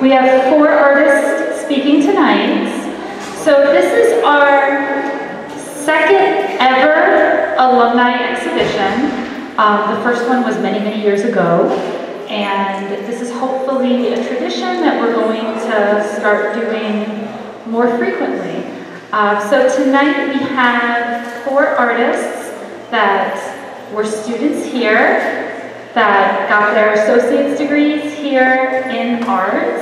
We have four artists speaking tonight. So this is our second ever alumni exhibition. Um, the first one was many, many years ago. And this is hopefully a tradition that we're going to start doing more frequently. Uh, so tonight we have four artists that were students here that got their associate's degrees here in art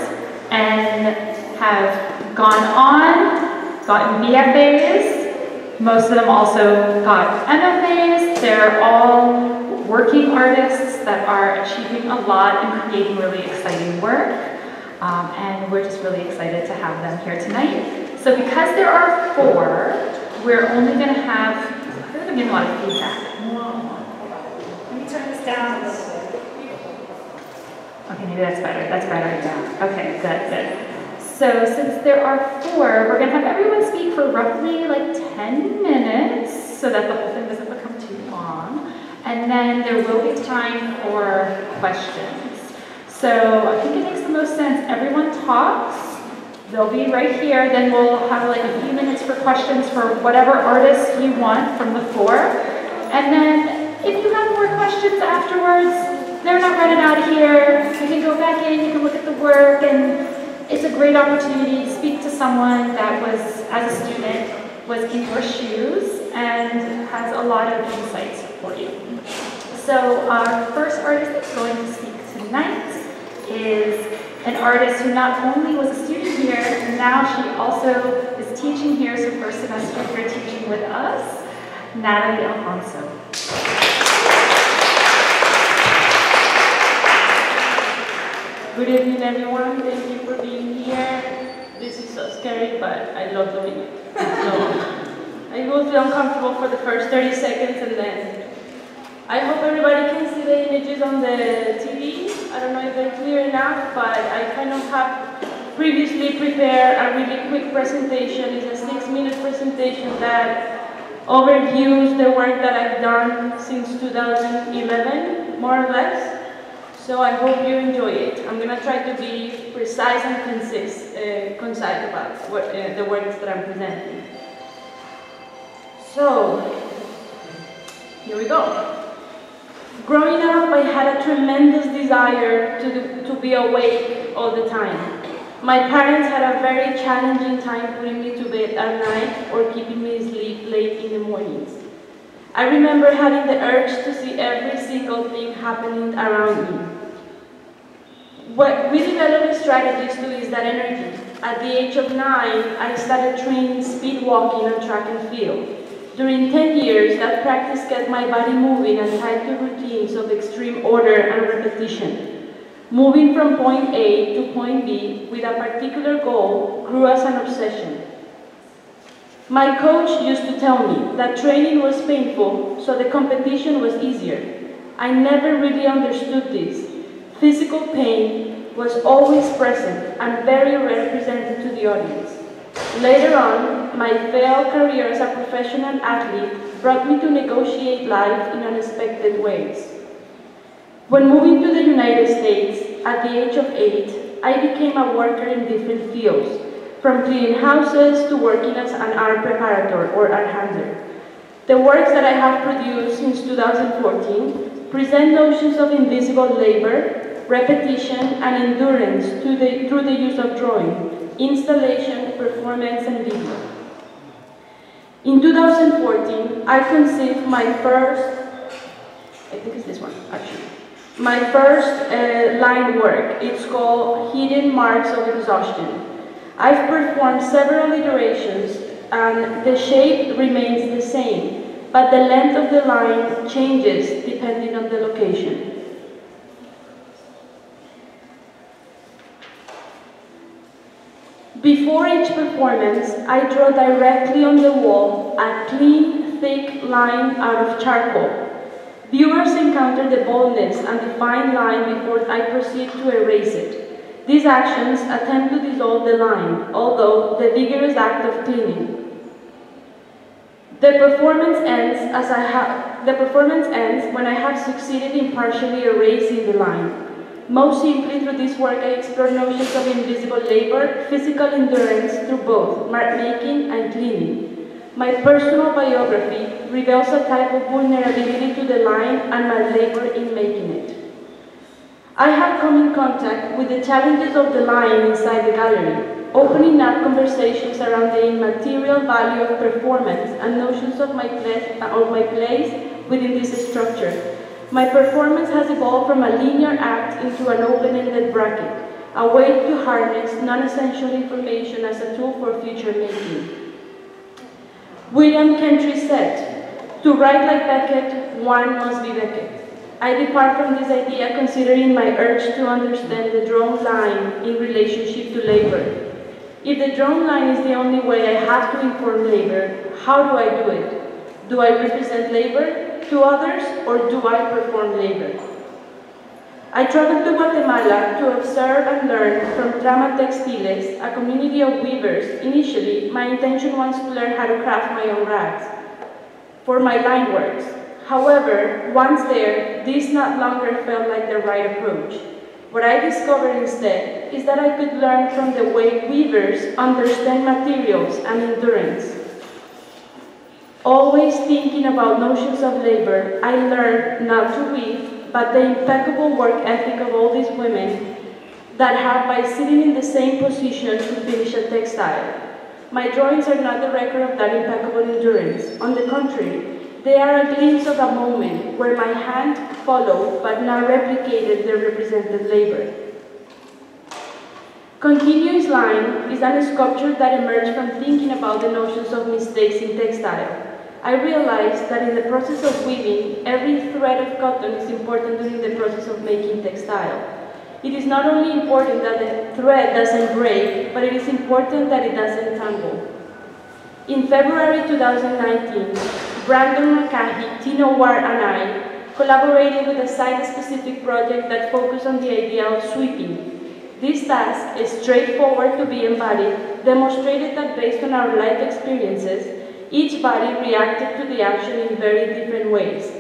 and have gone on, gotten BFAs. Most of them also got MFAs. They're all working artists that are achieving a lot and creating really exciting work. Um, and we're just really excited to have them here tonight. So because there are four, we're only going to have, we're going to get a lot of feedback. Turn this down a little bit. Okay, maybe that's better. That's better. Yeah. Okay, good, good. So since there are four, we're going to have everyone speak for roughly like 10 minutes so that the whole thing doesn't become too long. And then there will be time for questions. So I think it makes the most sense. Everyone talks. They'll be right here. Then we'll have like a few minutes for questions for whatever artist you want from the four. And then if you have more questions afterwards, they're not running out of here. You can go back in, you can look at the work, and it's a great opportunity to speak to someone that was, as a student, was in your shoes and has a lot of insights for you. So our first artist that's going to speak tonight is an artist who not only was a student here, now she also is teaching here, so first semester here teaching with us, Nathalie Alfonso. Good evening, everyone. Thank you for being here. This is so scary, but I love doing it. So I will feel uncomfortable for the first 30 seconds, and then I hope everybody can see the images on the TV. I don't know if they're clear enough, but I kind of have previously prepared a really quick presentation. It's a six-minute presentation that overviews the work that I've done since 2011, more or less. So I hope you enjoy it. I'm going to try to be precise and concise, uh, concise about what, uh, the works that I'm presenting. So, here we go. Growing up, I had a tremendous desire to, to be awake all the time. My parents had a very challenging time putting me to bed at night or keeping me asleep late in the mornings. I remember having the urge to see every single thing happening around me. What we developed strategies to use that energy. At the age of nine, I started training speed walking and track and field. During 10 years, that practice kept my body moving and tied to routines of extreme order and repetition. Moving from point A to point B with a particular goal grew as an obsession. My coach used to tell me that training was painful, so the competition was easier. I never really understood this, Physical pain was always present and very represented to the audience. Later on, my failed career as a professional athlete brought me to negotiate life in unexpected ways. When moving to the United States at the age of eight, I became a worker in different fields, from cleaning houses to working as an art preparator or art handler. The works that I have produced since 2014 present notions of invisible labor, repetition, and endurance the, through the use of drawing, installation, performance, and video. In 2014, I conceived my first, I think it's this one, actually, my first uh, line work. It's called Hidden Marks of Exhaustion. I've performed several iterations, and the shape remains the same, but the length of the line changes depending on the location. Before each performance, I draw directly on the wall a clean, thick line out of charcoal. Viewers encounter the boldness and the fine line before I proceed to erase it. These actions attempt to dissolve the line, although the vigorous act of cleaning. The performance ends as I have the performance ends when I have succeeded in partially erasing the line. Most simply, through this work, I explore notions of invisible labor, physical endurance through both mark making and cleaning. My personal biography reveals a type of vulnerability to the line and my labor in making it. I have come in contact with the challenges of the line inside the gallery, opening up conversations around the immaterial value of performance and notions of my, place, of my place within this structure my performance has evolved from a linear act into an open-ended bracket, a way to harness non-essential information as a tool for future making. William Kentridge said, to write like Beckett, one must be Beckett. I depart from this idea considering my urge to understand the drawn line in relationship to labor. If the drawn line is the only way I have to inform labor, how do I do it? Do I represent labor to others or do I perform labor? I traveled to Guatemala to observe and learn from Trama Textiles, a community of weavers. Initially, my intention was to learn how to craft my own rags for my line works. However, once there, this not longer felt like the right approach. What I discovered instead is that I could learn from the way weavers understand materials and endurance. Always thinking about notions of labor, I learned not to weave, but the impeccable work ethic of all these women that have by sitting in the same position to finish a textile. My drawings are not the record of that impeccable endurance. On the contrary, they are a glimpse of a moment where my hand followed but not replicated the represented labor. Continuous line is a sculpture that emerged from thinking about the notions of mistakes in textile. I realized that in the process of weaving, every thread of cotton is important during the process of making textile. It is not only important that the thread doesn't break, but it is important that it doesn't tangle. In February 2019, Brandon McCahey, Tino War, and I collaborated with a site-specific project that focused on the idea of sweeping. This task is straightforward to be embodied, demonstrated that based on our life experiences, each body reacted to the action in very different ways.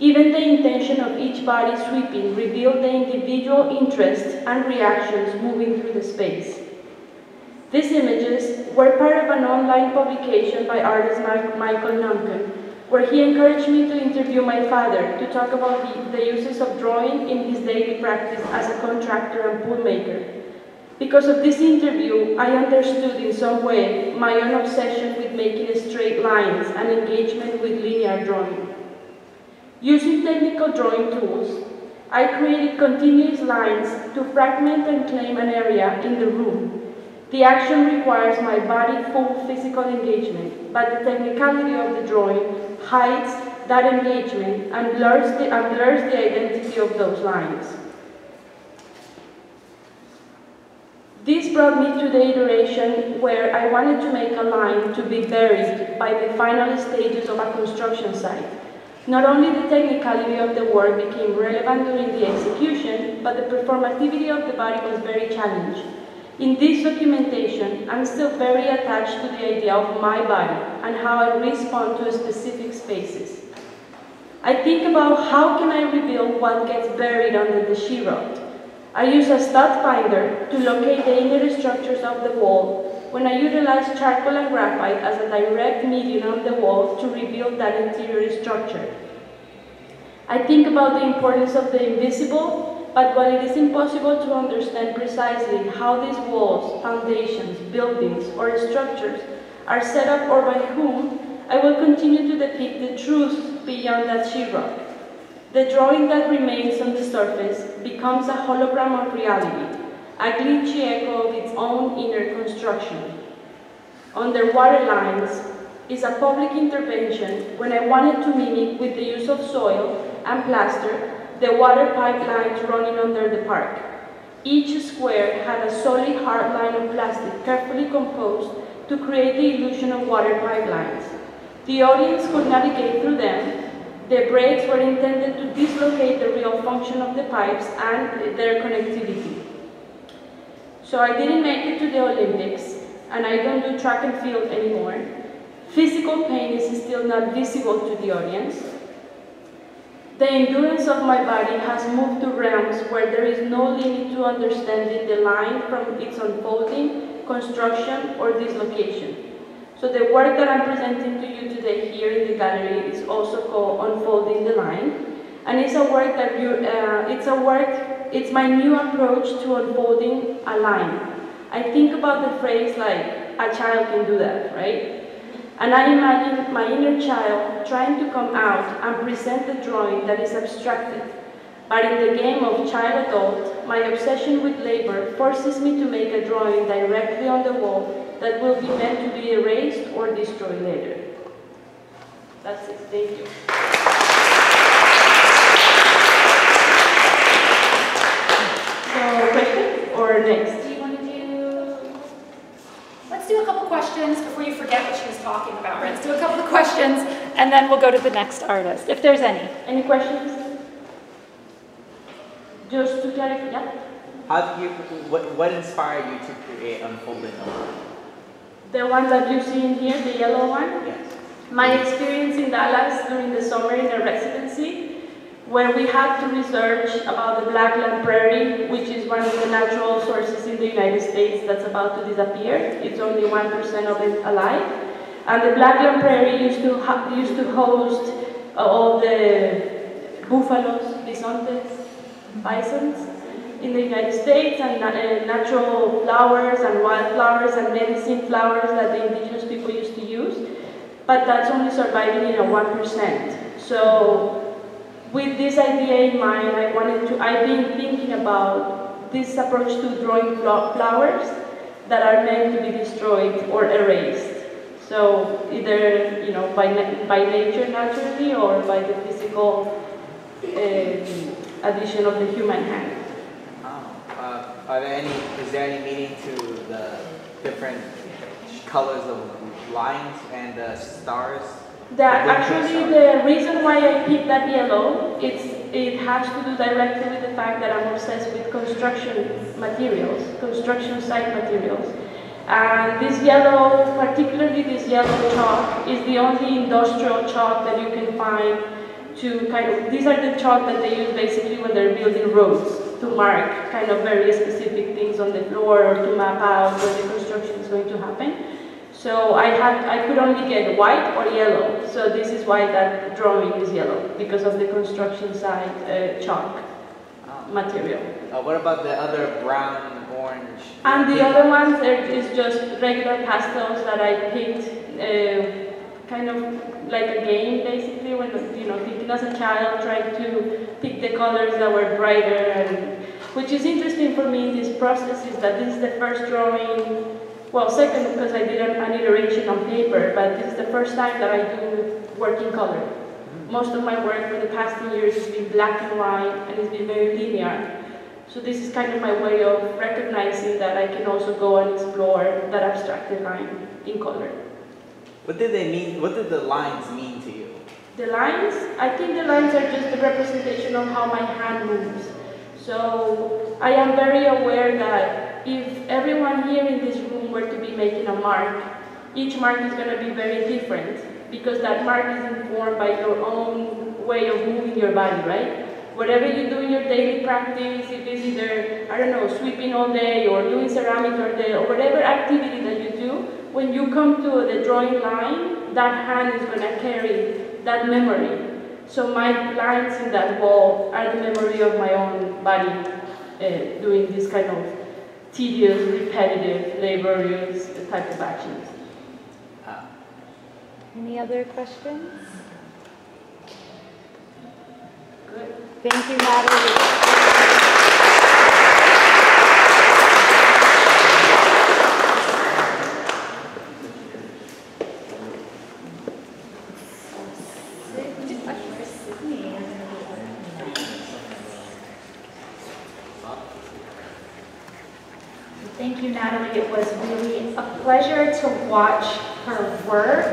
Even the intention of each body sweeping revealed the individual interests and reactions moving through the space. These images were part of an online publication by artist Michael Numkin, where he encouraged me to interview my father to talk about the, the uses of drawing in his daily practice as a contractor and pool maker. Because of this interview, I understood in some way my own obsession with making straight lines and engagement with linear drawing. Using technical drawing tools, I created continuous lines to fragment and claim an area in the room. The action requires my body full physical engagement, but the technicality of the drawing hides that engagement and blurs the, and blurs the identity of those lines. This brought me to the iteration where I wanted to make a line to be buried by the final stages of a construction site. Not only the technicality of the work became relevant during the execution, but the performativity of the body was very challenged. In this documentation, I'm still very attached to the idea of my body and how I respond to specific spaces. I think about how can I reveal what gets buried under the sheetrock, I use a stud finder to locate the inner structures of the wall when I utilize charcoal and graphite as a direct medium on the wall to reveal that interior structure. I think about the importance of the invisible, but while it is impossible to understand precisely how these walls, foundations, buildings, or structures are set up or by whom, I will continue to depict the truth beyond that sheetrock. The drawing that remains on the surface becomes a hologram of reality, a glitchy echo of its own inner construction. Underwater lines is a public intervention when I wanted to mimic with the use of soil and plaster the water pipelines running under the park. Each square had a solid hard line of plastic carefully composed to create the illusion of water pipelines. The audience could navigate through them the brakes were intended to dislocate the real function of the pipes and their connectivity. So I didn't make it to the Olympics, and I don't do track and field anymore. Physical pain is still not visible to the audience. The endurance of my body has moved to realms where there is no limit to understanding the line from its unfolding, construction, or dislocation. So the work that I'm presenting to you today here in the gallery is also called Unfolding the Line. And it's a work that you, uh, it's a work, it's my new approach to unfolding a line. I think about the phrase like, a child can do that, right? And I imagine my inner child trying to come out and present the drawing that is abstracted. But in the game of child-adult, my obsession with labor forces me to make a drawing directly on the wall that will be meant to be erased or destroyed later. That's it. Thank you. So, question or next? Do you want to do, let's do a couple questions before you forget what she was talking about. Let's do a couple of questions, and then we'll go to the next artist, if there's any. Any questions? Just to clarify, yeah? How do you, what, what inspired you to create Unfolding the Line? The ones that you see in here, the yellow one. Yes. My experience in Dallas during the summer in a residency, where we had to research about the Blackland Prairie, which is one of the natural sources in the United States that's about to disappear. It's only 1% of it alive. And the Blackland Prairie used to, ha- used to host uh, all the buffaloes, bisontes, bisons in the United States and uh, natural flowers and wildflowers and medicine flowers that the indigenous people used to use. But that's only surviving in a 1%. So with this idea in mind, I wanted to, I've been thinking about this approach to drawing flowers that are meant to be destroyed or erased. So either, you know, by, na- by nature naturally or by the physical um, addition of the human hand. Are there any, is there any meaning to the different colors of lines and the stars? That actually winter the reason why I picked that yellow, it's, it has to do directly with the fact that I'm obsessed with construction materials, construction site materials. And this yellow, particularly this yellow chalk, is the only industrial chalk that you can find to kind of, these are the chalk that they use basically when they're building roads to mark kind of very specific things on the floor or to map out where the construction is going to happen. So I had, I could only get white or yellow. So this is why that drawing is yellow, because of the construction site uh, chalk material. Uh, what about the other brown, orange? And the other ones are is just regular pastels that I picked, uh, kind of like a game basically, when, you know, thinking as a child, trying to pick the colors that were brighter and, which is interesting for me in this process is that this is the first drawing, well, second because I did an, an iteration on paper, but this is the first time that I do work in color. Mm-hmm. Most of my work for the past 10 years has been black and white and it's been very linear. So this is kind of my way of recognizing that I can also go and explore that abstracted line in color. What did they mean, what did the lines mean to you? The lines, I think the lines are just the representation of how my hand moves. So I am very aware that if everyone here in this room were to be making a mark, each mark is going to be very different because that mark is informed by your own way of moving your body, right? Whatever you do in your daily practice, it's either, I don't know, sweeping all day or doing ceramics all day or whatever activity that you when you come to the drawing line, that hand is going to carry that memory. So my lines in that wall are the memory of my own body uh, doing this kind of tedious, repetitive, laborious type of actions. Uh, Any other questions? Good. Thank you, Nathalie. Thank you, Nathalie. It was really a pleasure to watch her work.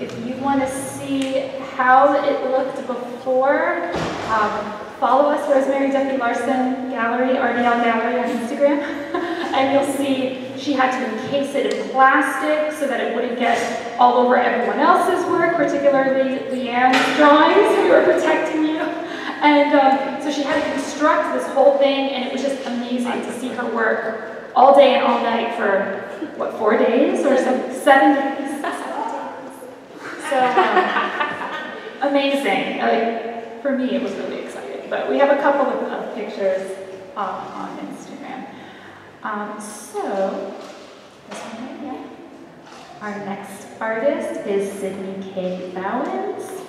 If you want to see how it looked before, um, follow us, Rosemary Duffy Larson Gallery, RDL Gallery on Instagram, and you'll see she had to encase it in plastic so that it wouldn't get all over everyone else's work, particularly Leeaan's drawings. We were protecting you. and um, so she had to construct this whole thing, and it was just amazing to see her work all day and all night for, what, four days or some, seven days? So, um, amazing. Like, for me, it was really exciting. But we have a couple of, of pictures um, on Instagram. Um, so, this one here. Our next artist is Sydney Kaye Bouwens.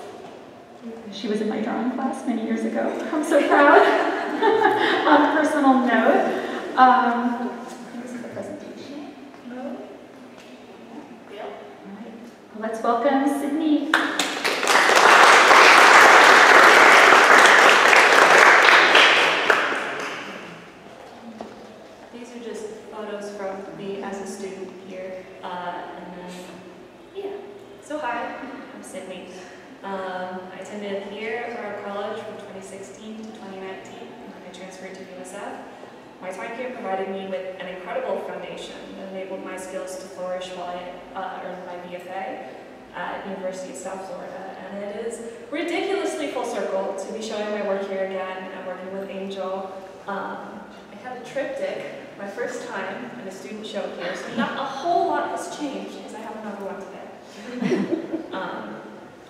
She was in my drawing class many years ago. I'm so proud. On a personal note, um, here's the presentation. All right. Let's welcome Sydney. These are just photos from me as a student here. Uh, and then, yeah. So hi, I'm Sydney. Um, I attended here at Broward College from 2016 to 2019, and then I transferred to USF. My time here provided me with an incredible foundation that enabled my skills to flourish while I uh, earned my BFA at University of South Florida. And it is ridiculously full circle to be showing my work here again and working with Angel. Um, I had a triptych my first time in a student show here, so not a whole lot has changed because I have another one today. um,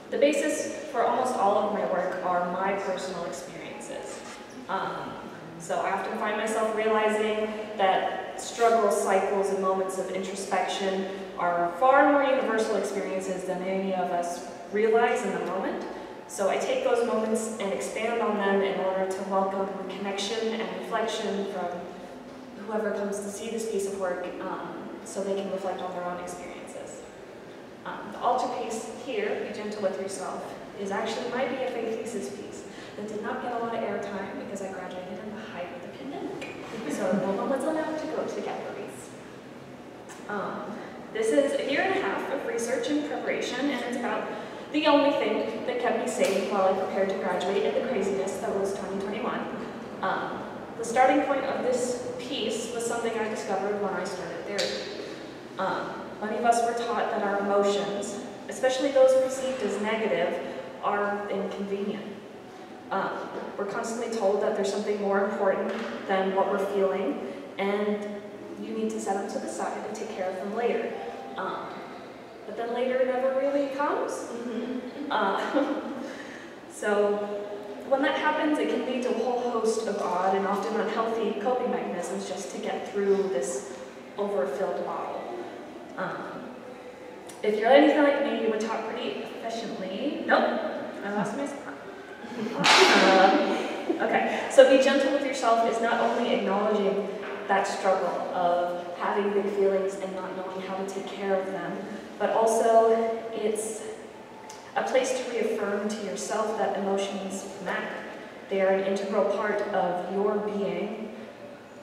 the basis for almost all of my work are my personal experiences. Um, so I often find myself realizing that struggles, cycles, and moments of introspection are far more universal experiences than any of us realize in the moment. So I take those moments and expand on them in order to welcome connection and reflection from whoever comes to see this piece of work um, so they can reflect on their own experiences. Um, the altarpiece here, Be Gentle With Yourself, is actually my BFA thesis piece that did not get a lot of airtime because I graduated in the height of the no one was allowed to go to galleries. Um, this is a year and a half of research and preparation, and it's about the only thing that kept me sane while I prepared to graduate in the craziness that was 2021. Um, the starting point of this piece was something I discovered when I started therapy. Um, many of us were taught that our emotions, especially those perceived as negative, are inconvenient. Um, we're constantly told that there's something more important than what we're feeling, and you need to set them to the side and take care of them later. Um, but then later it never really comes. Uh, so when that happens, it can lead to a whole host of odd and often unhealthy coping mechanisms just to get through this overfilled bottle. Um, if you're anything like me, you would talk pretty efficiently. Nope, I lost my spot. Uh, okay, so be gentle with yourself is not only acknowledging that struggle of having big feelings and not knowing how to take care of them, but also it's a place to reaffirm to yourself that emotions matter. They are an integral part of your being.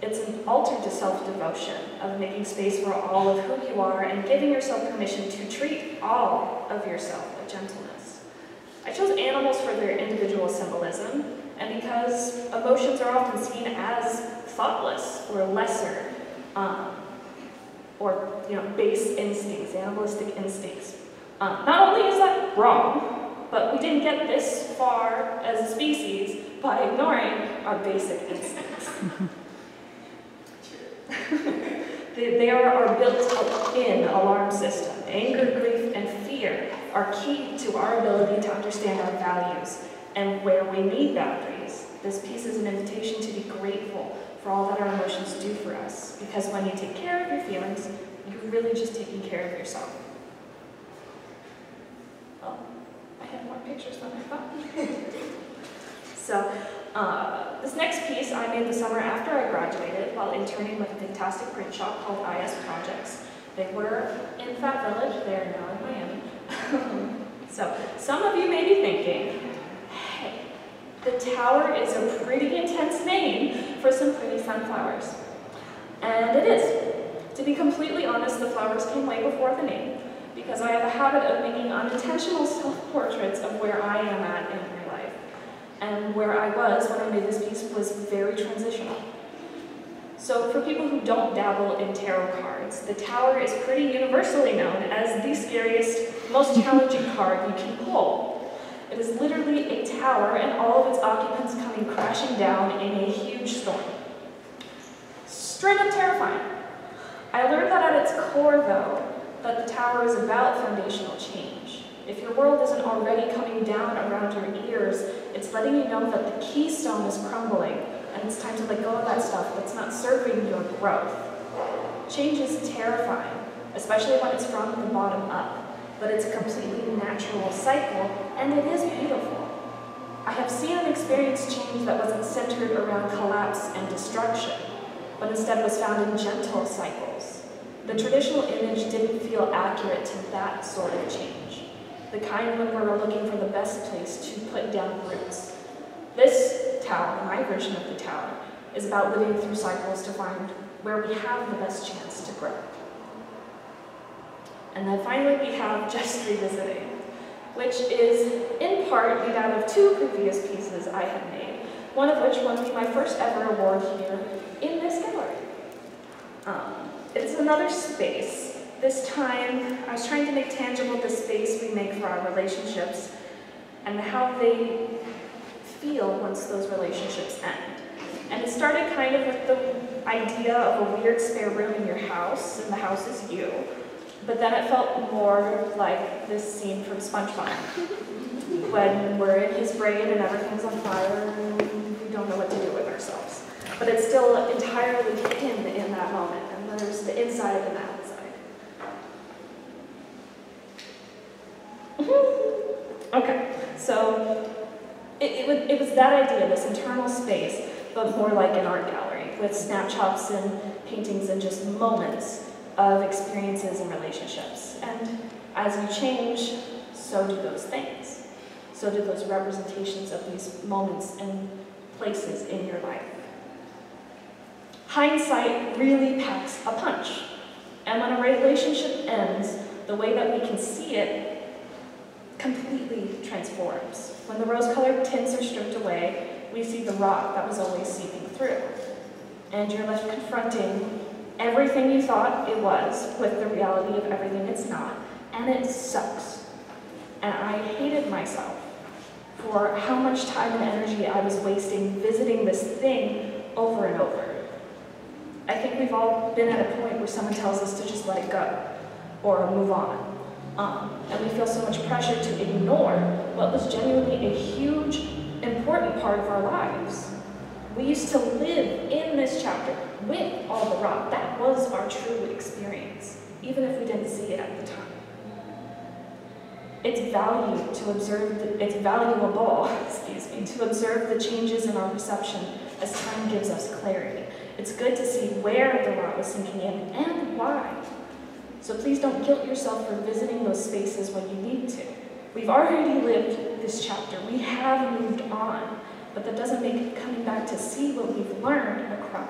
It's an altar to self-devotion, of making space for all of who you are and giving yourself permission to treat all of yourself with gentleness. Chose animals for their individual symbolism, and because emotions are often seen as thoughtless or lesser, um, or you know, base instincts, animalistic instincts. Um, not only is that wrong, but we didn't get this far as a species by ignoring our basic instincts. they, they are our built-in alarm system. Anger, grief, and fear are key to our ability to understand our values and where we need boundaries. This piece is an invitation to be grateful for all that our emotions do for us, because when you take care of your feelings, you're really just taking care of yourself. Oh, I have more pictures than I thought. so, uh, this next piece I made the summer after I graduated while interning with a fantastic print shop called IS Projects. They were in Fat Village, they are now in Miami. so, some of you may be thinking, hey, the tower is a pretty intense name for some pretty sunflowers. And it is. To be completely honest, the flowers came way before the name, because I have a habit of making unintentional self-portraits of where I am at in my life. And where I was when I made this piece was very transitional. So for people who don't dabble in tarot cards, the tower is pretty universally known as the scariest, most challenging card you can pull. It is literally a tower and all of its occupants coming crashing down in a huge storm. Straight up terrifying. I learned that at its core, though, that the tower is about foundational change. If your world isn't already coming down around your ears, it's letting you know that the keystone is crumbling and it's time to let go of that stuff that's not serving your growth. Change is terrifying, especially when it's from the bottom up, but it's a completely natural cycle and it is beautiful. I have seen and experienced change that wasn't centered around collapse and destruction, but instead was found in gentle cycles. The traditional image didn't feel accurate to that sort of change, the kind when we're looking for the best place to put down roots. This tower, my version of the tower, is about living through cycles to find where we have the best chance to grow. And then finally we have Just Revisiting, which is in part made out of two previous pieces I had made, one of which won me my first ever award here in this gallery. Um, it's another space. This time, I was trying to make tangible the space we make for our relationships and how they feel once those relationships end. And it started kind of with the idea of a weird spare room in your house, and the house is you. But then it felt more like this scene from SpongeBob, when we're in his brain and everything's on fire and we don't know what to do with ourselves. But it's still entirely him in that moment, and there's the inside and the outside. okay, so it, it, was, it was that idea, this internal space, but more like an art gallery, with snapshots and paintings and just moments of experiences and relationships. And as you change, so do those things. So do those representations of these moments and places in your life. Hindsight really packs a punch. And when a relationship ends, the way that we can see it completely transforms. When the rose-colored tints are stripped away, we see the rock that was always seeping through. And you're left confronting everything you thought it was with the reality of everything it's not, and it sucks. And I hated myself for how much time and energy I was wasting visiting this thing over and over. I think we've all been at a point where someone tells us to just let it go or move on. Um, and we feel so much pressure to ignore what was genuinely a huge, important part of our lives. We used to live in this chapter with all the rock. That was our true experience, even if we didn't see it at the time. It's value to observe, the, it's valuable, excuse me, to observe the changes in our perception as time gives us clarity. It's good to see where the rock was sinking in and why. So please don't guilt yourself for visiting those spaces when you need to. We've already lived this chapter. We have moved on, but that doesn't make coming back to see what we've learned a crime.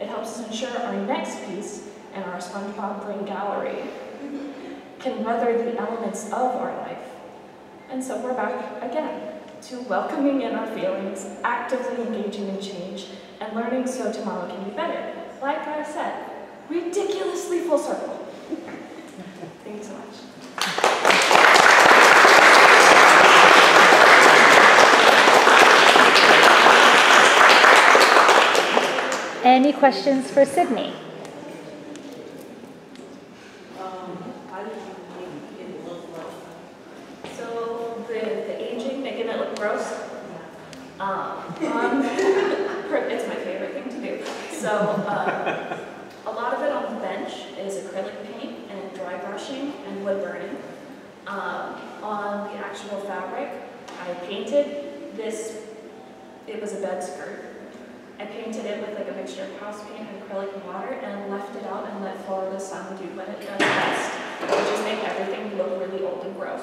It helps us ensure our next piece in our SpongeBob Brain Gallery can weather the elements of our life. And so we're back again to welcoming in our feelings, actively engaging in change, and learning so tomorrow can be better. Like I said, ridiculously full circle. Thank you so much. Any questions for Sydney? So the, the aging, making it look gross. Um, on, it's my favorite thing to do. So uh, a lot of it on the bench is acrylic paint and dry brushing and wood burning. Um, on the actual fabric, I painted this, it was a bed skirt. I painted it with like a mixture of house paint and acrylic and water and left it out and let Florida sun do what it does best, which is make everything look really old and gross.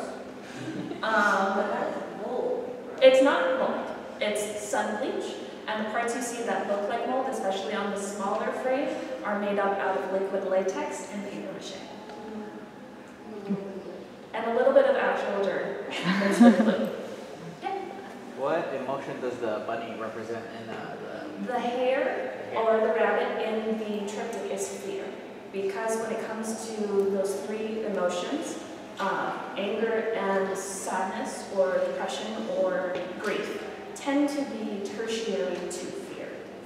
Um, it's not mold, it's sun bleach, and the parts you see that look like mold, especially on the smaller frame, are made up out of and paper mache. And a little bit of actual dirt. It's the glue. Yeah. What emotion does the bunny represent in uh, the? The hare or the rabbit in the triptych is fear. Because when it comes to those three emotions, uh, anger and sadness or depression or grief tend to be tertiary to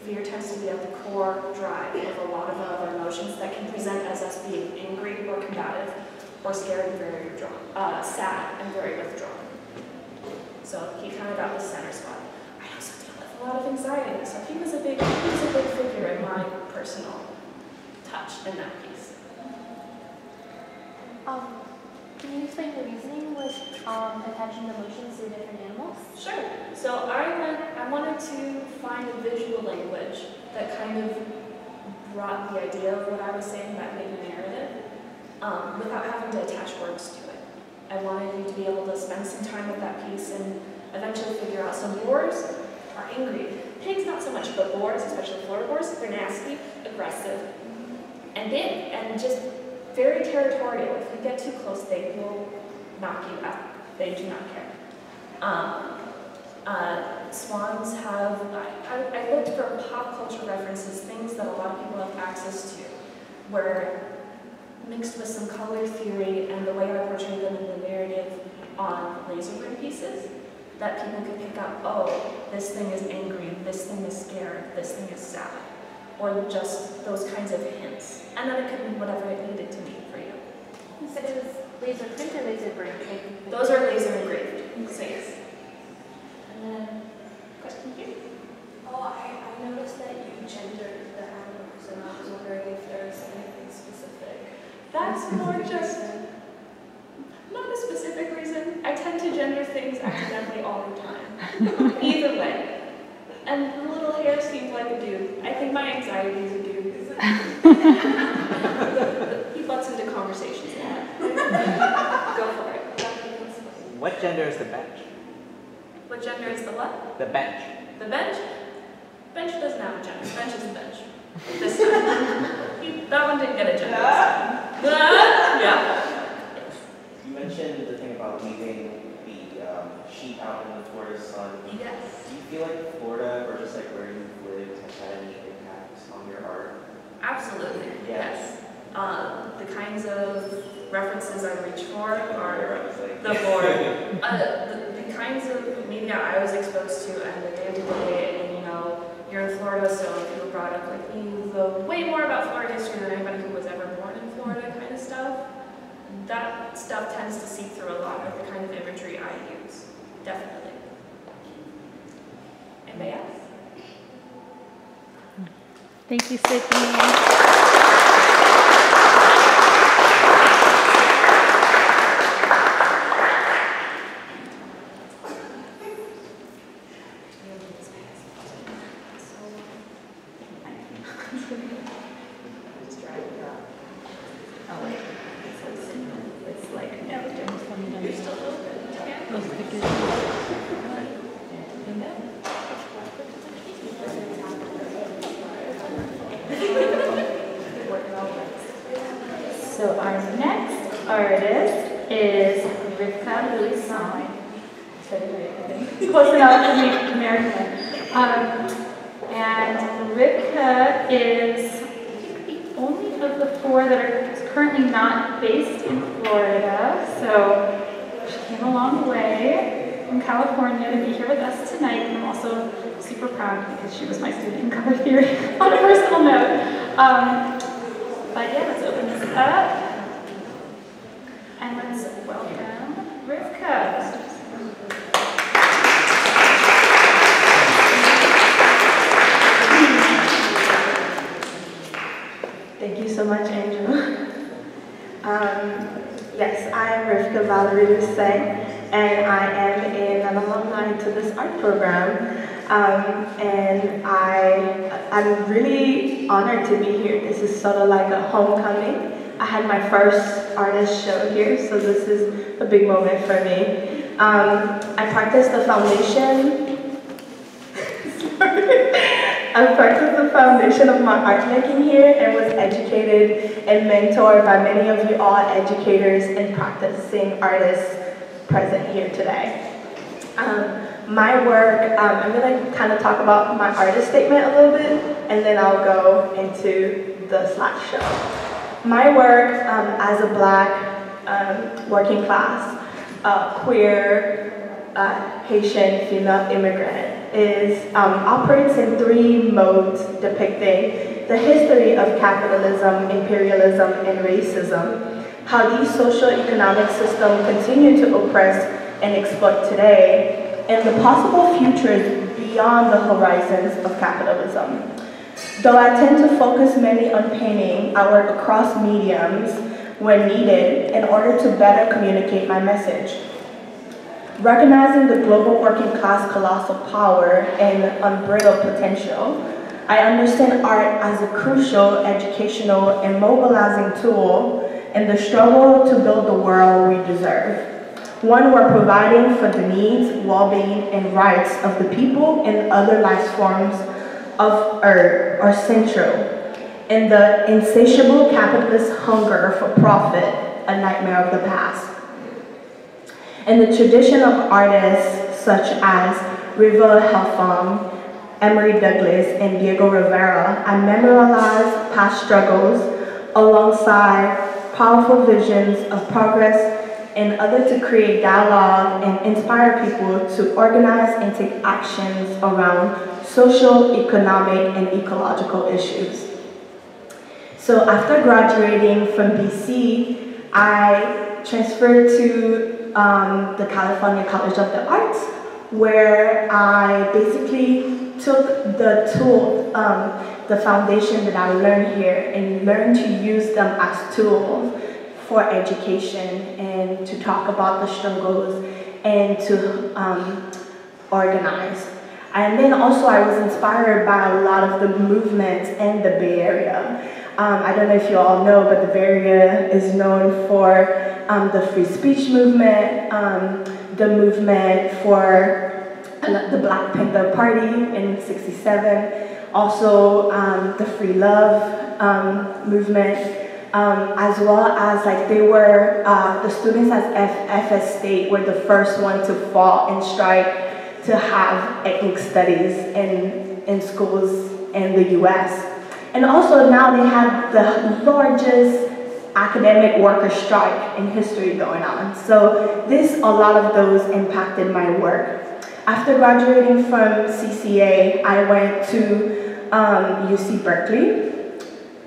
fear. Tends to be at the core drive of a lot of other emotions that can present as us being angry or combative or scared and very withdrawn, uh, sad and very withdrawn. So he kind of got the center spot. I also deal with a lot of anxiety, so he was a big, he was a big figure in my personal touch in that piece. Um, can you explain the with um, attaching emotions to different animals? Sure. So I went, I wanted to find a visual language that kind of brought the idea of what I was saying back into narrative um, without having to attach words to it. I wanted you to be able to spend some time with that piece and eventually figure out some boars are angry. Pigs not so much, but boars, especially Florida boars, they're nasty, aggressive, and big, and just very territorial. If you get too close, they will knock you out. They do not care. Um, uh, swans have, I, I, I looked for pop culture references, things that a lot of people have access to, where mixed with some color theory and the way I portray them in the narrative on laser print pieces, that people could pick up, oh, this thing is angry, this thing is scared, this thing is sad, or just those kinds of hints. And then it could be whatever it needed to be for you. Was laser print or laser print? Those are laser engraved, so yes. And then, question here? Oh, I, I noticed that you gendered the animals, and I was wondering if there was anything specific. That's more just, not a specific reason. I tend to gender things accidentally all the time. Either way. And the little hair seems like a dude. I think my anxiety is a dude. he butts into conversations a lot. Go for it. What gender is the bench? What gender is the what? The bench. The bench? Bench doesn't have a gender. Bench is a bench. This time. He- that one didn't get a gender. this time. Ah, yeah. You mentioned the thing about leaving the um, sheet out in the Florida sun. Yes. Do you feel like Florida, or just like where you've lived, has had any impact on your art? Absolutely, Yeah. yes. Um, the kinds of references I reach for are I was like, the more, uh, the, the kinds of media I was exposed to and the day-to-day, and you know, you're in Florida, so if you were brought up like you know way more about Florida history than anybody who was ever born in Florida kind of stuff. That stuff tends to seep through a lot of the kind of imagery I use, definitely. Anybody else? Thank you, Sydney. Oh, wait. It's like, you're still So our next artist is Rivka Louissaint. Close enough to be American. Um, and Rivka is the only of the four that are currently not based in Florida. So she came a long way from California to be here with us tonight. And I'm also super proud because she was my student in color theory on a personal note. Um, but yeah, let's open this up. And let's welcome Rivka. Thank you so much, Angel. Um, yes, I am Rivka Valerie Louissaint, and I am an alumni to this art program. Um, and I, I'm really honored to be here. This is sort of like a homecoming. I had my first artist show here, so this is a big moment for me. Um, I practiced the foundation I practiced foundation of my art making here and was educated and mentored by many of you all educators and practicing artists present here today. Um, my work, um, I'm to kind of talk about my artist statement a little bit and then I'll go into the slideshow. My work um, as a black um, working class, uh, queer, uh, Haitian female immigrant is um, operates in three modes depicting the history of capitalism, imperialism, and racism, how these social economic systems continue to oppress and exploit today, and the possible futures beyond the horizons of capitalism. Though I tend to focus mainly on painting, I work across mediums when needed in order to better communicate my message. Recognizing the global working class colossal power and unbridled potential, I understand art as a crucial educational and mobilizing tool in the struggle to build the world we deserve. One where providing for the needs, well-being, and rights of the people and other life forms of Earth are central in the insatiable capitalist hunger for profit, a nightmare of the past. In the tradition of artists such as Riva Helfand, Emory Douglas, and Diego Rivera, I memorialize past struggles alongside powerful visions of progress and other to create dialogue and inspire people to organize and take actions around social, economic, and ecological issues. So after graduating from BC, I transferred to um, the California College of the Arts, where I basically took the tool, um, the foundation that I learned here, and learned to use them as tools for education and to talk about the struggles and to um, organize. And then also I was inspired by a lot of the movements in the Bay Area. Um, I don't know if you all know, but the Area is known for um, the free speech movement, um, the movement for the Black Panther Party in 67, also um, the free love um, movement, um, as well as like they were, uh, the students at F FS State were the first one to fall and strike to have ethnic studies in, in schools in the US. And also now they have the largest academic worker strike in history going on. So this, a lot of those impacted my work. After graduating from CCA, I went to um, UC Berkeley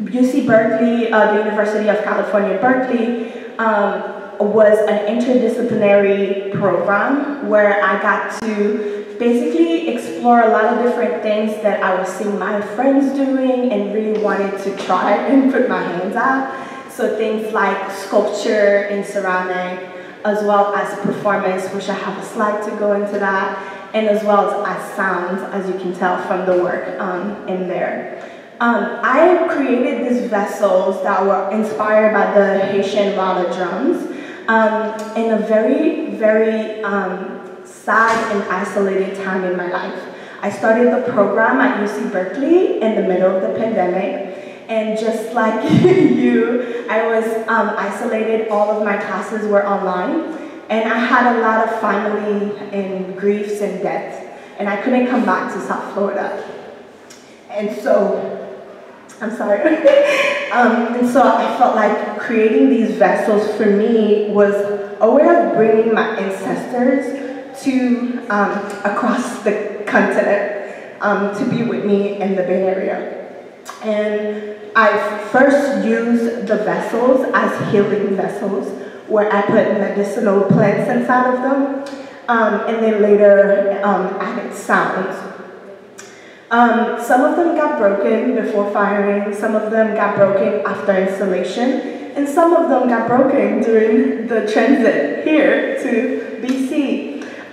UC Berkeley, uh, the University of California, Berkeley, um, was an interdisciplinary program where I got to basically explore a lot of different things that I was seeing my friends doing and really wanted to try and put my hands out. So things like sculpture and ceramic, as well as performance, which I have a slide to go into that, and as well as, as sound, as you can tell from the work um, in there. Um, I created these vessels that were inspired by the Haitian Walla drums um, in a very, very um, sad and isolated time in my life. I started the program at UC Berkeley in the middle of the pandemic, and just like you, I was um, isolated. All of my classes were online, and I had a lot of family and griefs and deaths, and I couldn't come back to South Florida. And so I'm sorry. um, and so I felt like creating these vessels for me was a way of bringing my ancestors to um, across the continent um, to be with me in the Bay Area. And I first used the vessels as healing vessels where I put medicinal plants inside of them um, and then later um, added sounds um, some of them got broken before firing, some of them got broken after installation, and some of them got broken during the transit here to BC.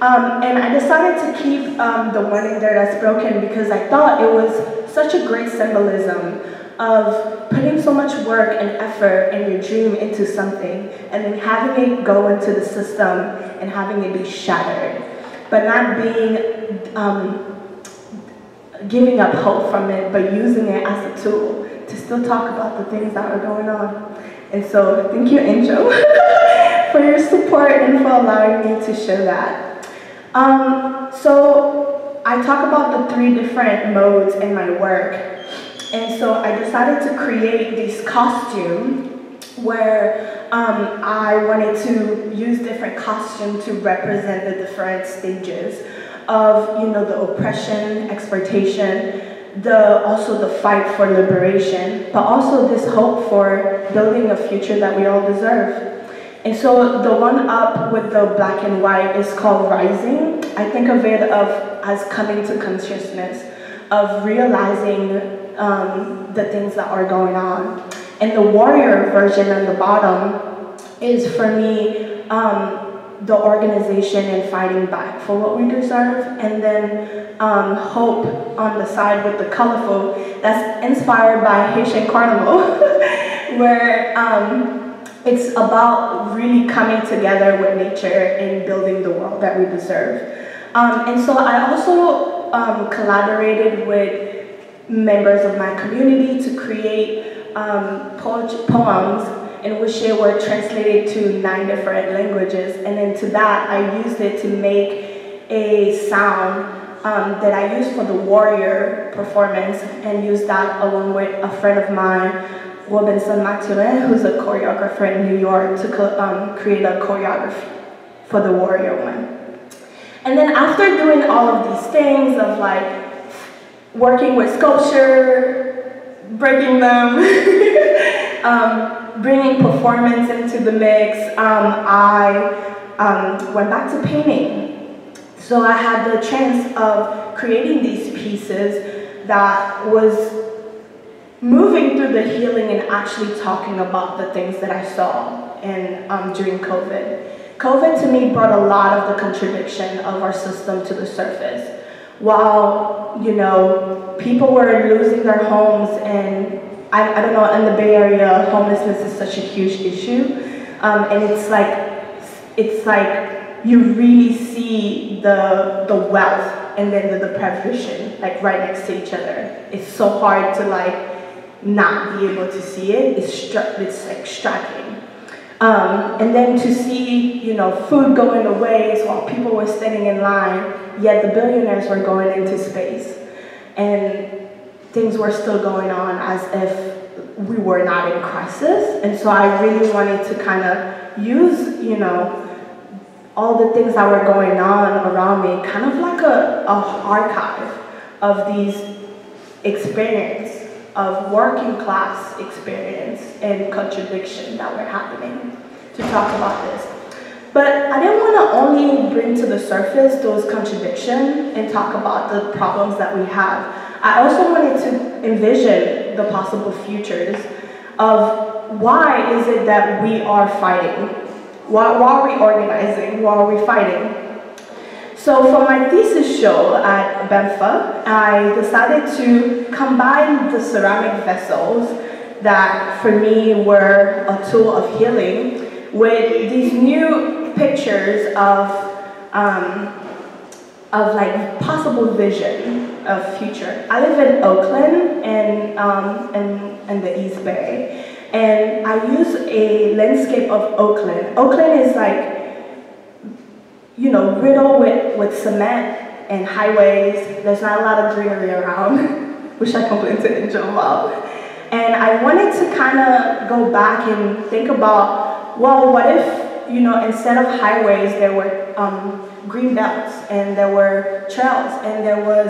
Um, and I decided to keep um, the one in there that's broken because I thought it was such a great symbolism of putting so much work and effort and your dream into something and then having it go into the system and having it be shattered, but not being um, giving up hope from it, but using it as a tool to still talk about the things that are going on. And so thank you, Angel, for your support and for allowing me to share that. Um, so I talk about the three different modes in my work. And so I decided to create this costume where um, I wanted to use different costumes to represent the different stages of, you know, the oppression, exploitation, the also the fight for liberation, but also this hope for building a future that we all deserve. And so the one up with the black and white is called Rising. I think of it of as coming to consciousness, of realizing um, the things that are going on. And the warrior version on the bottom is for me um, the organization and fighting back for what we deserve. And then um, hope on the side with the colorful that's inspired by Haitian Carnival, where um, it's about really coming together with nature and building the world that we deserve. Um, and so I also um, collaborated with members of my community to create um, poems in which they were translated to nine different languages. And then to that, I used it to make a sound um, that I used for the warrior performance and used that along with a friend of mine Robinson Mathurin, who's a choreographer in New York, to um, create a choreography for the Warrior one. And then after doing all of these things of like working with sculpture, breaking them, um, bringing performance into the mix, um, I um, went back to painting. So I had the chance of creating these pieces that was moving through the healing and actually talking about the things that I saw and um, during COVID. COVID to me brought a lot of the contradiction of our system to the surface. While, you know, people were losing their homes and I, I don't know, in the Bay Area, homelessness is such a huge issue. Um, and it's like, it's like you really see the, the wealth and then the deprivation like right next to each other. It's so hard to like not be able to see it is stru- it's like striking. Um, and then to see, you know, food going to waste while people were standing in line, yet the billionaires were going into space. And things were still going on as if we were not in crisis. And so I really wanted to kind of use, you know, all the things that were going on around me, kind of like a, a archive of these experiences of working class experience and contradiction that were happening to talk about this. But I didn't want to only bring to the surface those contradictions and talk about the problems that we have. I also wanted to envision the possible futures of why is it that we are fighting? Why, why are we organizing? Why are we fighting? So for my thesis show at BEMFA, I decided to combine the ceramic vessels that for me were a tool of healing with these new pictures of, um, of like possible vision of future. I live in Oakland and um, in, in the East Bay, and I use a landscape of Oakland. Oakland is like you know, riddled with, with cement and highways. There's not a lot of greenery around, which I to Angel about. And I wanted to kind of go back and think about, well, what if, you know, instead of highways, there were um, green belts and there were trails and there was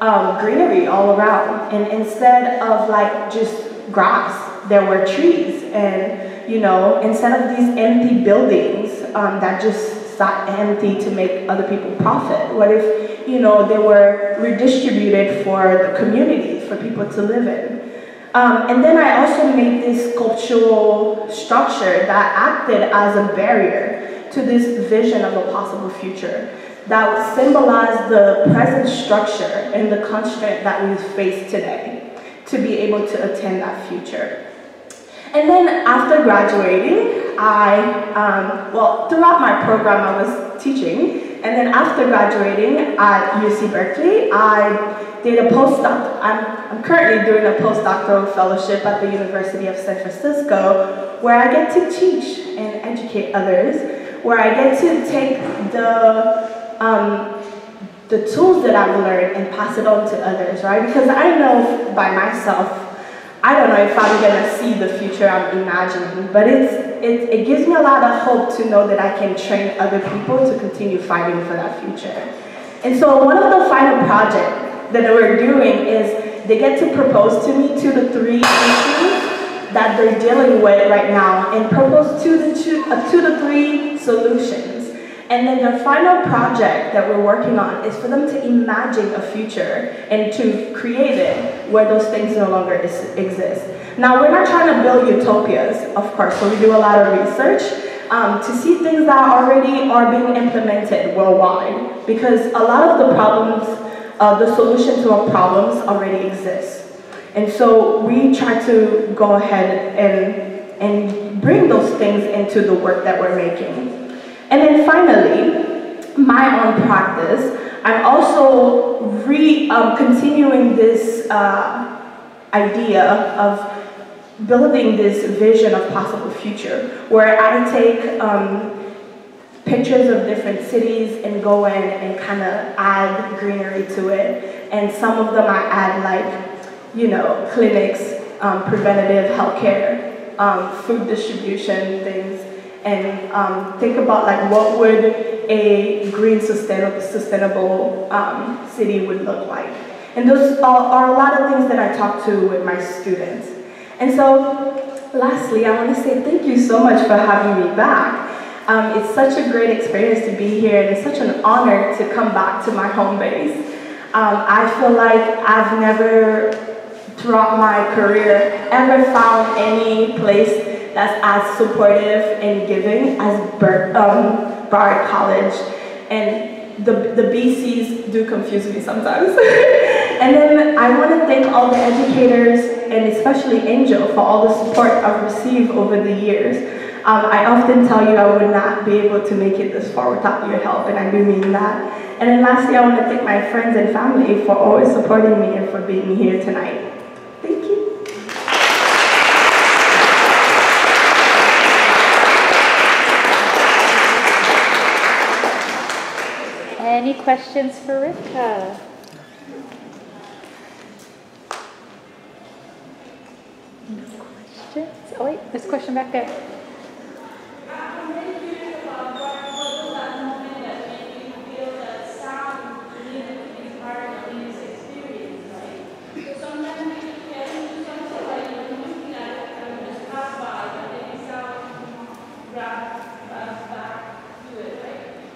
um, greenery all around. And instead of like just grass, there were trees. And, you know, instead of these empty buildings um, that just sat empty to make other people profit? What if, you know, they were redistributed for the communities, for people to live in? Um, and then I also made this sculptural structure that acted as a barrier to this vision of a possible future that would symbolize the present structure and the constraint that we face today to be able to attain that future. And then after graduating, I, um, well, throughout my program I was teaching, and then after graduating at UC Berkeley, I did a postdoc. I'm, I'm currently doing a postdoctoral fellowship at the University of San Francisco, where I get to teach and educate others, where I get to take the, um, the tools that I've learned and pass it on to others, right? Because I know by myself I don't know if I'm gonna see the future I'm imagining, but it's, it, it gives me a lot of hope to know that I can train other people to continue fighting for that future. And so one of the final projects that we're doing is they get to propose to me two to three issues that they're dealing with right now and propose two to, two, uh, two to three solutions. And then the final project that we're working on is for them to imagine a future and to create it where those things no longer is, exist. Now, we're not trying to build utopias, of course, so we do a lot of research um, to see things that already are being implemented worldwide because a lot of the problems, uh, the solution to our problems already exists. And so we try to go ahead and, and bring those things into the work that we're making. And then finally, my own practice, I'm also re, um, continuing this uh, idea of building this vision of possible future, where I take um, pictures of different cities and go in and kind of add greenery to it. And some of them I add like, you know, clinics, um, preventative healthcare, um, food distribution things, and um, think about like what would a green sustainable, sustainable um, city would look like. And those are, a lot of things that I talk to with my students. And so lastly, I want to say thank you so much for having me back. Um, it's such a great experience to be here and it's such an honor to come back to my home base. Um, I feel like I've never throughout my career ever found any place that's as supportive and giving as Bur um, Broward College. And the, the BCs do confuse me sometimes. and then I want to thank all the educators and especially Angel for all the support I've received over the years. Um, I often tell you I would not be able to make it this far without your help, and I do mean that. And then lastly, I want to thank my friends and family for always supporting me and for being here tonight. Any questions for Rivka? No questions? Oh wait, a question back there.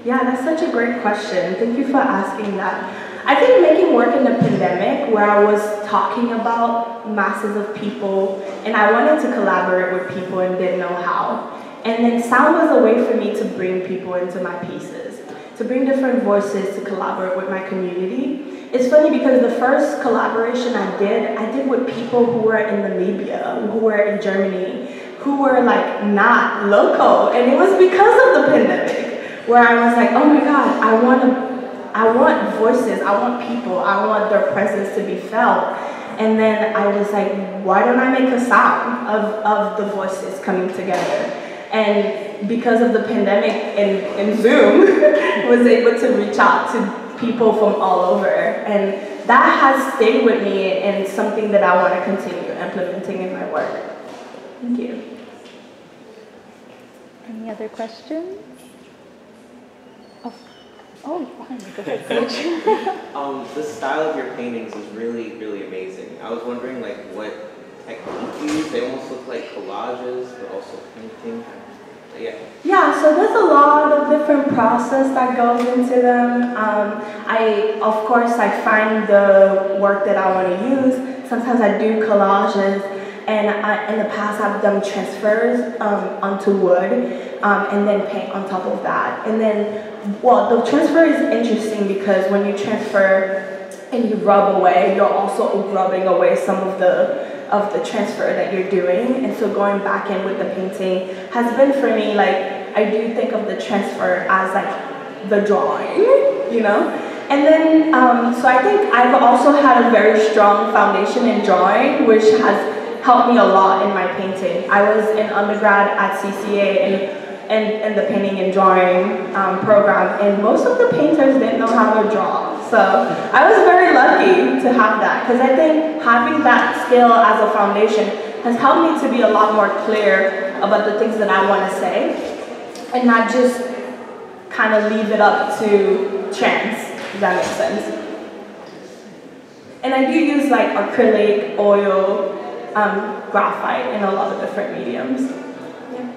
Yeah, that's such a great question. Thank you for asking that. I think making work in the pandemic, where I was talking about masses of people, and I wanted to collaborate with people and didn't know how. And then sound was a way for me to bring people into my pieces, to bring different voices to collaborate with my community. It's funny because the first collaboration I did, I did with people who were in Namibia, who were in Germany, who were like not local, and it was because of the pandemic where I was like, oh my God, I want to, I want voices, I want people, I want their presence to be felt. And then I was like, why don't I make a sound of, of the voices coming together? And because of the pandemic and, and Zoom, was able to reach out to people from all over. And that has stayed with me and something that I want to continue implementing in my work. Thank you. Any other questions? Oh, oh, behind me. Go ahead, um, the style of your paintings is really, really amazing. I was wondering, like, what technique you use. They almost look like collages, but also painting. Yeah. Yeah, so there's a lot of different process that goes into them. Um, I, of course, I find the work that I want to use. Sometimes I do collages, and I, in the past I've done transfers um, onto wood, um, and then paint on top of that. And then well, the transfer is interesting because when you transfer and you rub away, you're also rubbing away some of the of the transfer that you're doing. And so going back in with the painting has been for me like I do think of the transfer as like the drawing, you know? And then, um, so I think I've also had a very strong foundation in drawing, which has helped me a lot in my painting. I was an undergrad at CCA and in, in the painting and drawing um, program, and most of the painters didn't know how to draw. So I was very lucky to have that because I think having that skill as a foundation has helped me to be a lot more clear about the things that I want to say and not just kind of leave it up to chance, if that makes sense. And I do use like acrylic, oil, um, graphite, in a lot of different mediums. Yeah.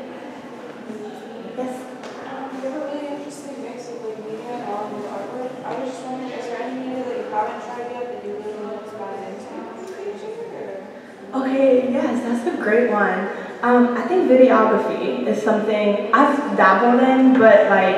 Yes? Um, you have really interesting mix of like media and all of artwork. I was just wondering, is there any media that you haven't tried yet that you really want to dive into that you should figure Okay, yes, that's a great one. Um, I think videography is something I've dabbled in, but like,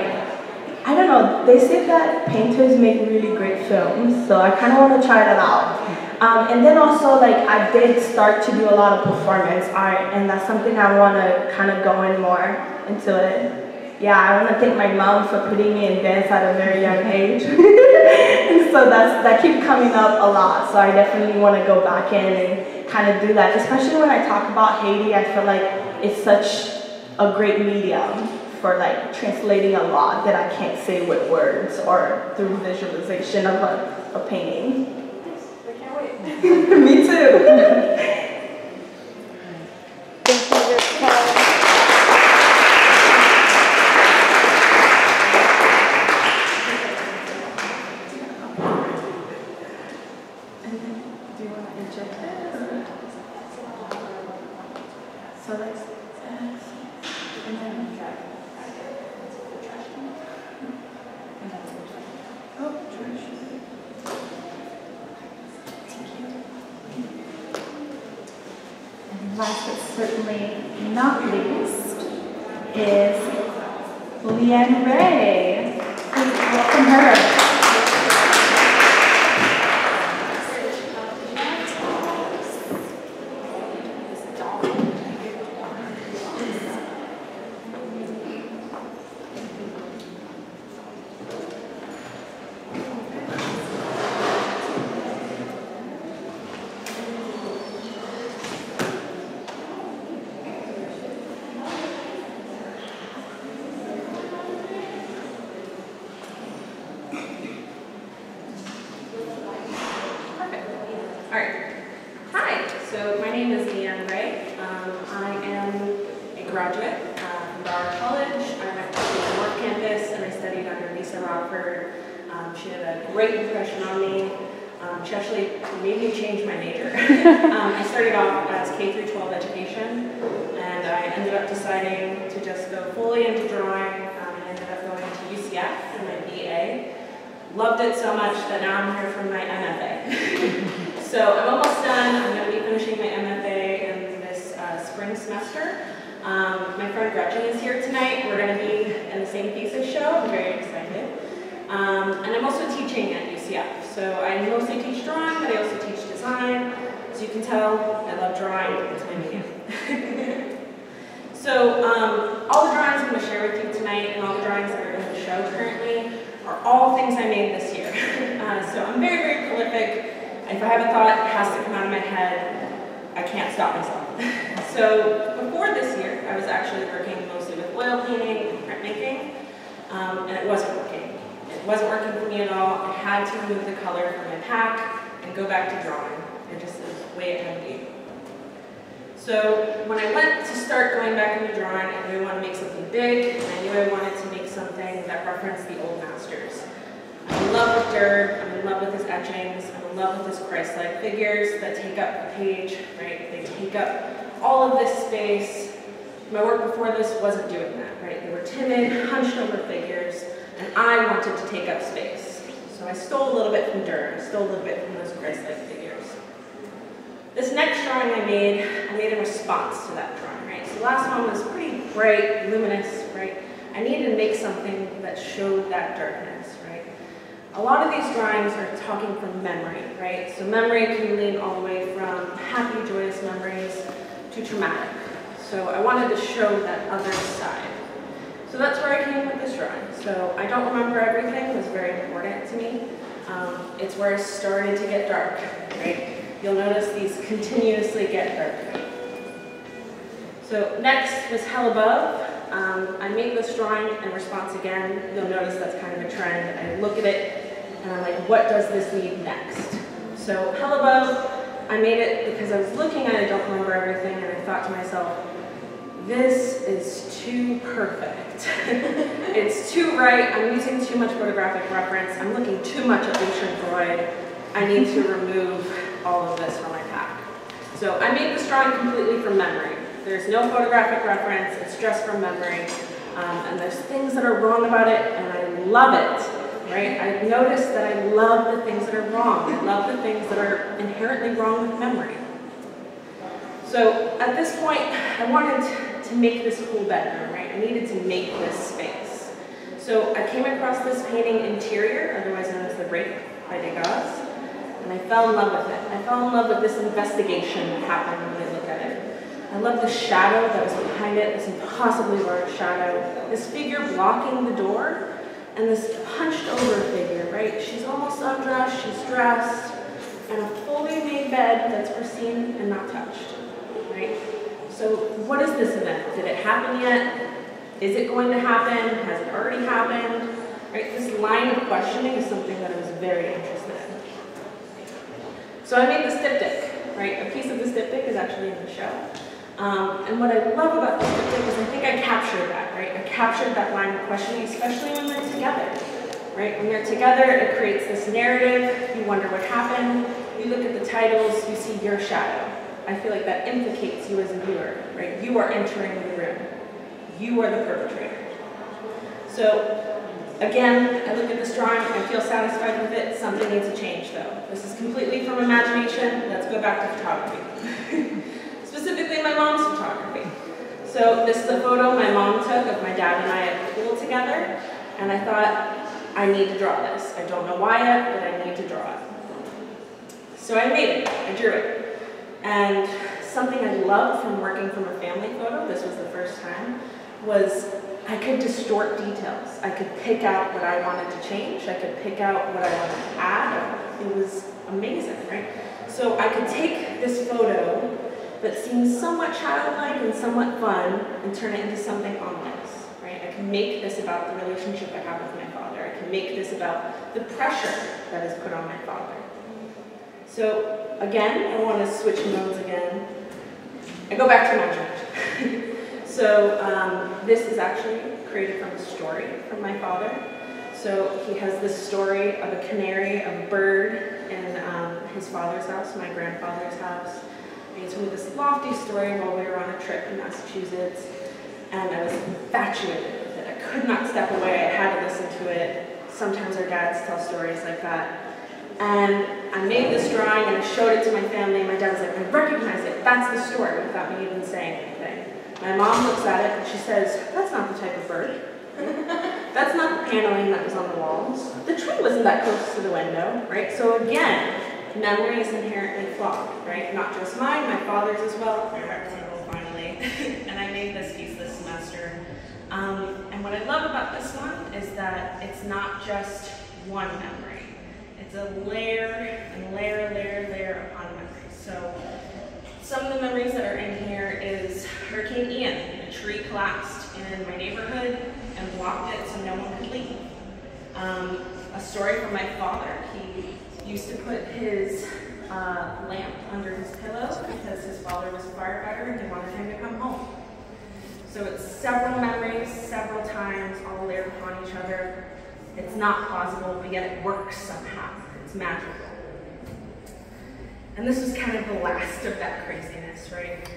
I don't know, they say that painters make really great films, so I kind of want to try that out. Um, and then also, like, I did start to do a lot of performance art, and that's something I want to kind of go in more into it. Yeah, I want to thank my mom for putting me in dance at a very young age. And so that's that keeps coming up a lot. So I definitely want to go back in and kind of do that. Especially when I talk about Haiti, I feel like it's such a great medium for like translating a lot that I can't say with words or through visualization of a, a painting. Me too. Thank you, Rivka. And then, do you want to inject it? or- So let's, uh, and then. Oh, trash. And last but certainly not least is Leeaan Rae. Please welcome her. Perfect. All right. Hi. So my name is Leeaan Rae. Um, I am a graduate uh, from Broward College. I went to the North Campus and I studied under Rockford. Um, she had a great impression on me. Um, she actually made me change my major. um, I started off as K through 12 education, and I ended up deciding to just go fully into drawing. Um, I ended up going to UCF for my BA. Loved it so much that now I'm here for my MFA. so I'm almost done. I'm going to be finishing my MFA in this uh, spring semester. Um, my friend Gretchen is here tonight. We're going to be in the same thesis show. I'm very excited. Um, and I'm also teaching at UCF. So I mostly teach drawing, but I also teach design. As you can tell, I love drawing. It's my medium. so um, all the drawings I'm going to share with you tonight and all the drawings that are in the show currently are all things I made this year. uh, so I'm very, very prolific. If I have a thought, it has to come out of my head. I can't stop myself. so before this year, I was actually working mostly with oil painting and printmaking, um, and it wasn't working. It wasn't working for me at all. I had to remove the color from my pack and go back to drawing. It just the way it had to be. So when I went to start going back into drawing, I knew I wanted to make something big, and I knew I wanted to make something that referenced the old masters. I'm in love with Dürer, I'm in love with his etchings, I'm in love with his Christ-like figures that take up the page, right? They take up all of this space. My work before this wasn't doing that, right? They were timid, hunched over figures, and I wanted to take up space. So I stole a little bit from I stole a little bit from those Christ-like figures. This next drawing I made, I made a response to that drawing, right? So the last one was pretty bright, luminous, right? I needed to make something that showed that darkness, right? A lot of these drawings are talking from memory, right? So memory can lean all the way from happy, joyous memories to traumatic. So I wanted to show that other side. So that's where I came up with this drawing. So I don't remember everything, it was very important to me. Um, it's where it started to get dark, right? You'll notice these continuously get darker. So next was Hell Above. Um, I made this drawing in response again. You'll notice that's kind of a trend. I look at it and I'm like, what does this need next? So Hell Above, I made it because I was looking at it, I don't remember everything, and I thought to myself, this is too perfect. it's too right, I'm using too much photographic reference, I'm looking too much at Lucian Freud. I need to remove all of this from my pack. So I made this drawing completely from memory. There's no photographic reference, it's just from memory. Um, and there's things that are wrong about it, and I love it, right? I've noticed that I love the things that are wrong. I love the things that are inherently wrong with memory. So at this point, I wanted to make this whole bedroom, right? I needed to make this space. So I came across this painting Interior, otherwise known as The Rape by Degas, and I fell in love with it. I fell in love with this investigation that happened when I look at it. I love the shadow that was behind it, this impossibly large shadow, this figure blocking the door, and this hunched over figure, right? She's almost undressed, she's dressed, and a fully made bed that's pristine and not touched, right? So what is this event? Did it happen yet? Is it going to happen? Has it already happened? Right? This line of questioning is something that I was very interested in. So I made this diptych, right? A piece of this diptych is actually in the show. Um, and what I love about this diptych is I think I captured that, right? I captured that line of questioning, especially when they're together, right? When they're together, it creates this narrative. You wonder what happened. You look at the titles, you see your shadow. I feel like that implicates you as a viewer, right? You are entering the room. You are the perpetrator. So Again, I look at this drawing, I feel satisfied with it, something needs to change though. This is completely from imagination, let's go back to photography. Specifically my mom's photography. So this is a photo my mom took of my dad and I at pool together, and I thought, I need to draw this. I don't know why yet, but I need to draw it. So I made it, I drew it. And something I loved from working from a family photo, this was the first time, was I could distort details. I could pick out what I wanted to change. I could pick out what I wanted to add. It was amazing, right? So I could take this photo that seems somewhat childlike and somewhat fun and turn it into something ominous, right? I can make this about the relationship I have with my father. I can make this about the pressure that is put on my father. So again, I want to switch modes again. I go back to my imagination. So um, this is actually created from a story from my father. So he has this story of a canary, a bird, in um, his father's house, my grandfather's house. And he told me this lofty story while we were on a trip in Massachusetts, and I was infatuated with it. I could not step away. I had to listen to it. Sometimes our dads tell stories like that. And I made this drawing and I showed it to my family, and my dad was like, I recognize it. That's the story, without me even saying anything. My mom looks at it and she says, that's not the type of bird. that's not the paneling that was on the walls. The tree wasn't that close to the window, right? So again, memory is inherently flawed, right? Not just mine, my father's as well. I rectangle finally. and I made this piece this semester. Um, and what I love about this one is that it's not just one memory. It's a layer and layer, layer, layer upon memory. So some of the memories that are in here is Hurricane Ian. A tree collapsed in my neighborhood and blocked it so no one could leave. Um, a story from my father. He used to put his uh, lamp under his pillow because his father was a firefighter and he wanted him to come home. So it's several memories, several times, all layered upon each other. It's not plausible, but yet it works somehow. It's magical. And this was kind of the last of that craziness, right?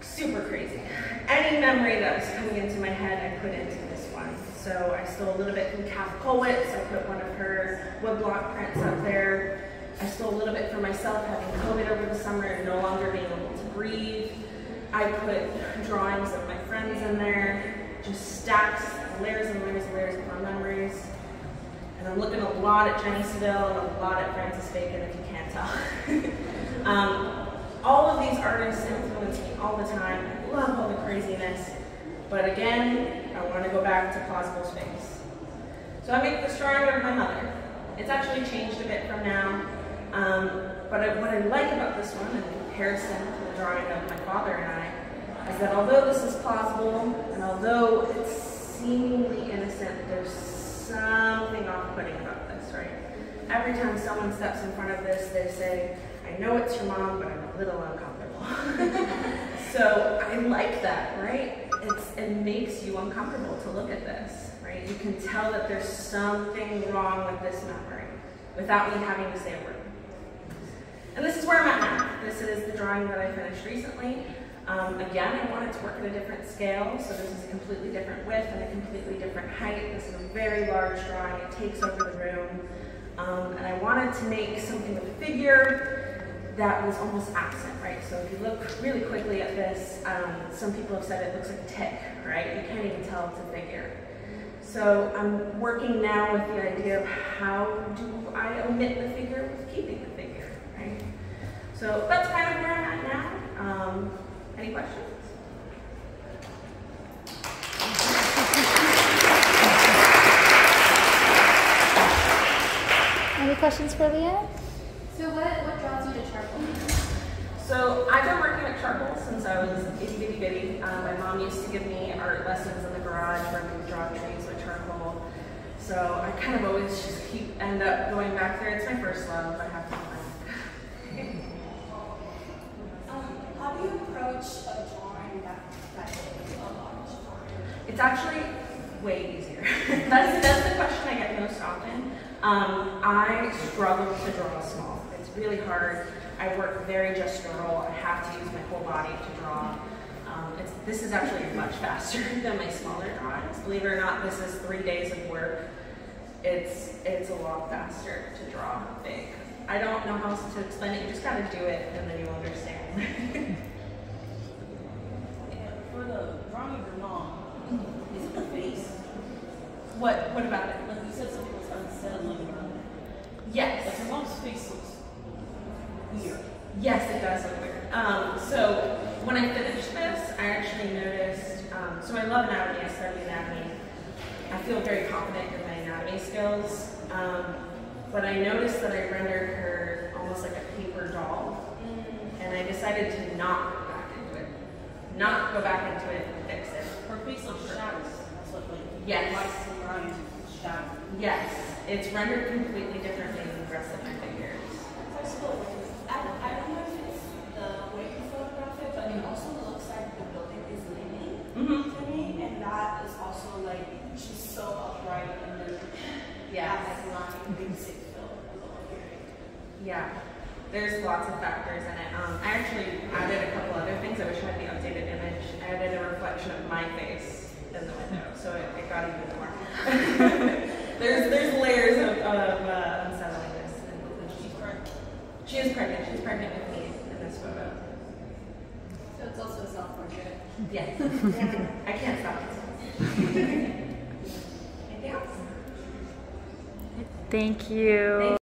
Super crazy. Any memory that was coming into my head, I put into this one. So I stole a little bit from Käthe Kollwitz. I put one of her woodblock prints up there. I stole a little bit for myself, having COVID over the summer and no longer being able to breathe. I put drawings of my friends in there, just stacks, layers and layers and layers of my memories. And I'm looking a lot at Jenny Saville and a lot at Francis Bacon, if you can't tell. um, all of these artists influence me all the time. I love all the craziness. But again, I want to go back to plausible space. So I make this drawing of my mother. It's actually changed a bit from now. Um, but I, what I like about this one, in comparison to the drawing of my father and I, is that although this is plausible, and although it's seemingly innocent, there's something off-putting about this, right? Every time someone steps in front of this, they say, I know it's your mom, but I'm a little uncomfortable. so I like that, right? It's, it makes you uncomfortable to look at this, right? You can tell that there's something wrong with this memory without me having to say a word. And this is where I'm at now. This is the drawing that I finished recently. Um, again, I wanted to work at a different scale, so this is a completely different width and a completely different height. This is a very large drawing. It takes over the room. Um, and I wanted to make something with a figure that was almost absent, right? So if you look really quickly at this, um, some people have said it looks like a tick, right? You can't even tell it's a figure. So I'm working now with the idea of how do I omit the figure with keeping the figure, right? So that's kind of where I'm at now. Any questions? Any questions for Leah? So what, what draws you to charcoal? So I've been working at charcoal since I was itty bitty bitty. Um, my mom used to give me art lessons in the garage where we would draw trees with charcoal. So I kind of always just keep end up going back there. It's my first love. I have to find. how do you approach a drawing that, that is a large drawing? It's actually way easier. that's, that's the question I get most often. Um, I struggle to draw small. It's really hard. I work very gestural. I have to use my whole body to draw. Um, this is actually much faster than my smaller drawings. Believe it or not, this is three days of work. It's, it's a lot faster to draw big. I don't know how else to explain it. You just gotta do it and then you understand. And for the drawing of your mom, is it the face? what, what about it? Like you said something was unsettling. Yes. Like your mom's face looks weird. Yes, it does look weird. Um, so when I finished this, I actually noticed, um, so I love anatomy, I study anatomy. I feel very confident in my anatomy skills. Um, but I noticed that I rendered her almost like a paper doll. And I decided to not go back into it. Not go back into it and fix it. Her face looks shadows. Like Yes. lights and shadow. Yes, it's rendered completely differently than the rest of my figures. First of all, I, I don't know if it's the way you photograph it, but it also looks like the building is leaning Mm-hmm. to me, and that is also like she's so upright and then that like line makes it feel a little weird. Yeah, there's lots of factors in it. Um, I actually added a couple other things. I wish I had the updated image. I added a reflection of my face in the window, so it, it got even more. there's there's layers of, of uh, unsettlingness. And she's pregnant. She is pregnant. She's pregnant with me in this photo. So it's also a self-portrait. Yes. I can't stop myself. Anything else? Thank you. Thank